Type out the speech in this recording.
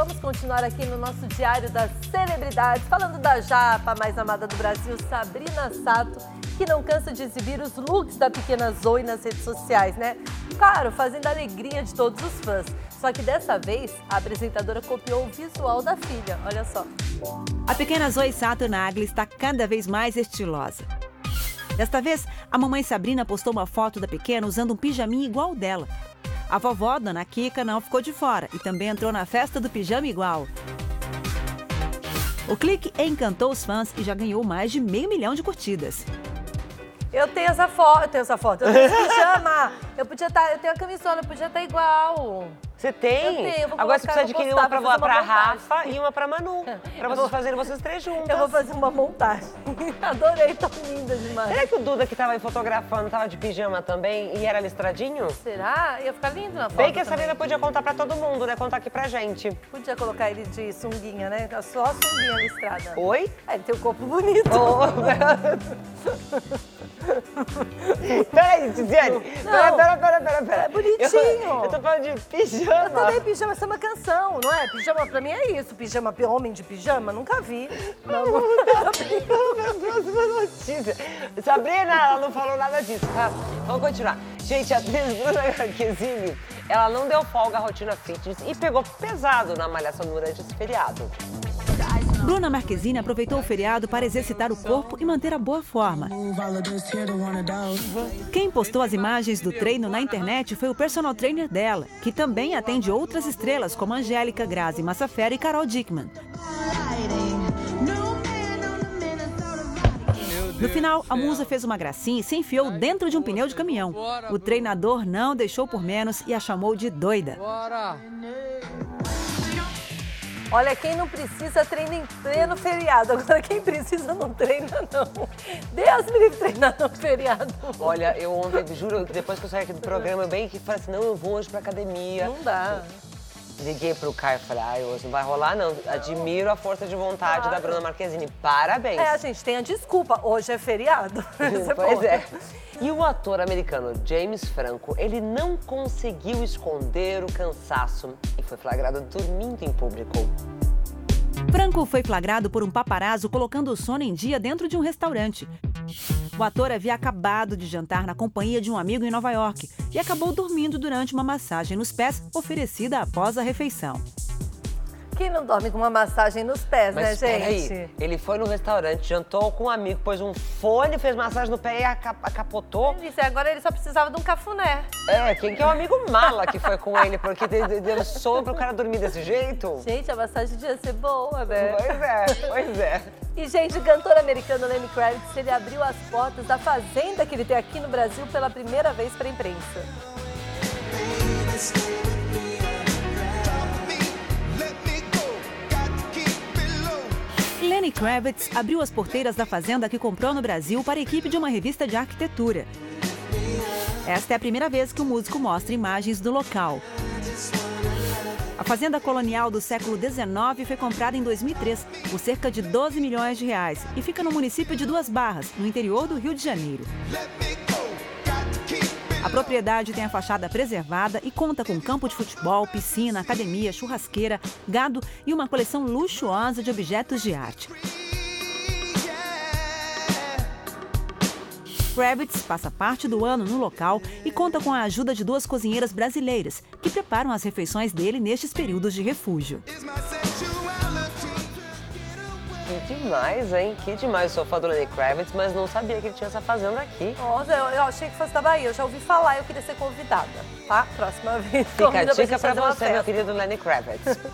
Vamos continuar aqui no nosso Diário das Celebridades, falando da japa mais amada do Brasil, Sabrina Sato, que não cansa de exibir os looks da pequena Zoe nas redes sociais, né? Claro, fazendo a alegria de todos os fãs. Só que dessa vez, a apresentadora copiou o visual da filha, olha só. A pequena Zoe Sato Nagli está cada vez mais estilosa. Desta vez, a mamãe Sabrina postou uma foto da pequena usando um pijaminha igual dela. A vovó, Dona Kika, não ficou de fora e também entrou na festa do pijama igual. O clique encantou os fãs e já ganhou mais de meio milhão de curtidas. Eu tenho essa foto, eu tenho essa foto, eu tenho esse pijama. Eu podia estar, eu tenho a camisola, eu podia estar igual. Você tem? Eu tenho, eu vou Agora você colocar, precisa vou adquirir postar, uma pra, vou fazer uma pra. Rafa e uma pra Manu. Pra vocês fazerem vocês três juntas. Eu vou fazer uma montagem. Adorei, tão linda demais. Será que o Duda que tava aí fotografando tava de pijama também e era listradinho? Será? Ia ficar lindo na foto Bem que a também. Sabrina podia contar pra todo mundo, né? Contar aqui pra gente. Podia colocar ele de sunguinha, né? Só a sunguinha listrada. Oi? É, ele tem um corpo bonito. Peraí, Tiziane. Pera, Não. pera, pera, pera, pera. É bonitinho. Eu, eu tô falando de Eu pijama. também, pijama, isso é uma canção, não é? Pijama pra mim é isso. Pijama, homem de pijama, nunca vi. Não, vi. Próxima notícia. Sabrina, ela não falou nada disso, tá? Vamos continuar. Gente, a atriz Bruna Marquezine, ela não deu folga à rotina fitness e pegou pesado na malhação durante esse feriado. Bruna Marquezine aproveitou o feriado para exercitar o corpo e manter a boa forma. Quem postou as imagens do treino na internet foi o personal trainer dela, que também atende outras estrelas como Angélica, Grazi Massafera e Carol Dickman. No final, a musa fez uma gracinha e se enfiou dentro de um pneu de caminhão. O treinador não deixou por menos e a chamou de doida. Olha, quem não precisa treina em pleno feriado. Agora, quem precisa não treina, não. Deus me livre treinar no feriado. Olha, eu ontem, juro, que depois que eu saí aqui do programa, bem que falei assim, não, eu vou hoje pra academia. Não dá. Liguei pro Caio e falei, ai, hoje não vai rolar não. Admiro a força de vontade da Bruna Marquezine. Parabéns. É, a gente tem a desculpa. Hoje é feriado. Você pois pode. é. E o ator americano James Franco, ele não conseguiu esconder o cansaço e foi flagrado dormindo em público. Franco foi flagrado por um paparazzo colocando o sono em dia dentro de um restaurante. O ator havia acabado de jantar na companhia de um amigo em Nova York e acabou dormindo durante uma massagem nos pés oferecida após a refeição. Quem não dorme com uma massagem nos pés, Mas né, peraí, gente? ele foi no restaurante, jantou com um amigo, pôs um fone, fez massagem no pé e aca- acapotou. Disse, agora ele só precisava de um cafuné. É, quem que é o amigo mala que foi com ele, porque de- de- deu sono pro cara dormir desse jeito? Gente, a massagem devia ser boa, né? Pois é, pois é. E, gente, o cantor americano Lenny Kravitz, ele abriu as portas da fazenda que ele tem aqui no Brasil pela primeira vez para a imprensa. Kravitz abriu as porteiras da fazenda que comprou no Brasil para a equipe de uma revista de arquitetura. Esta é a primeira vez que o músico mostra imagens do local. A fazenda colonial do século XIX foi comprada em 2003 por cerca de 12 milhões de reais e fica no município de Duas Barras, no interior do Rio de Janeiro. A propriedade tem a fachada preservada e conta com campo de futebol, piscina, academia, churrasqueira, gado e uma coleção luxuosa de objetos de arte. Kravitz passa parte do ano no local e conta com a ajuda de duas cozinheiras brasileiras, que preparam as refeições dele nestes períodos de refúgio. Que demais, hein? Que demais. Eu sou fã do Lenny Kravitz, mas não sabia que ele tinha essa fazenda aqui. Nossa, eu, eu achei que fosse da Bahia. Eu já ouvi falar e eu queria ser convidada, tá? Próxima vez. Fica a pra dica pra uma você, meu querido Lenny Kravitz.